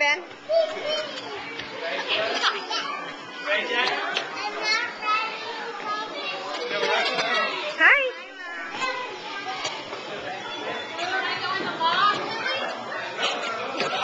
Ben?